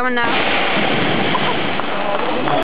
coming now.